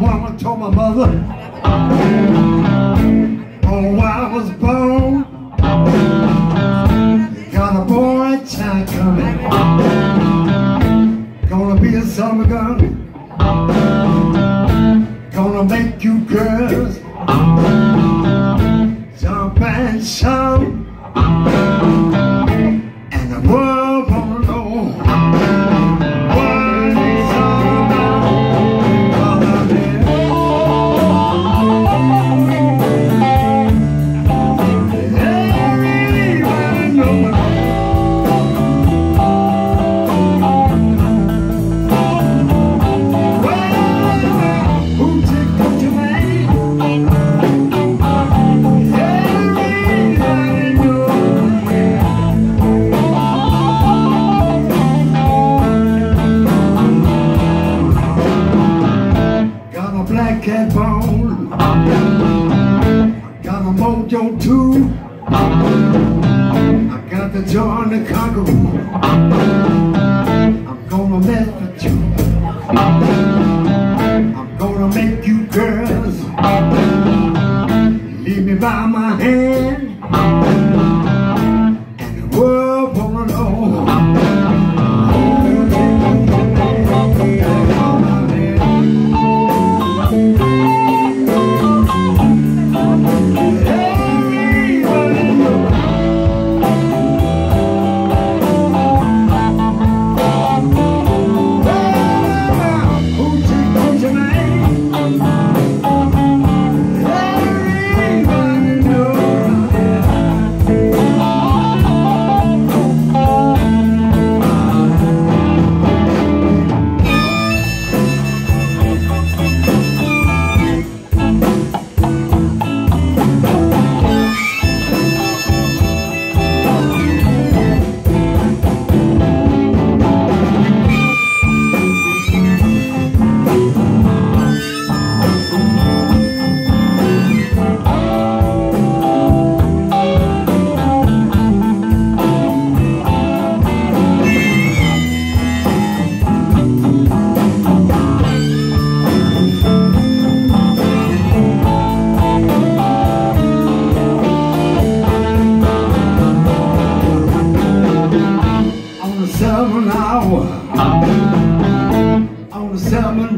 woman told my mother, oh, I was born. Got a boy child coming. Gonna be a summer gun. Gonna make you girls jump and shout. Too. I got the joy and the conqueror. I'm gonna mess with you. I'm gonna make you girls leave me by my hand.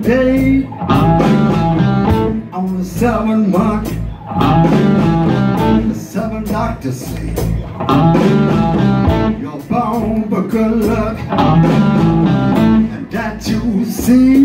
Day, on the seventh month, the seven doctors say you're born for good luck, and that you see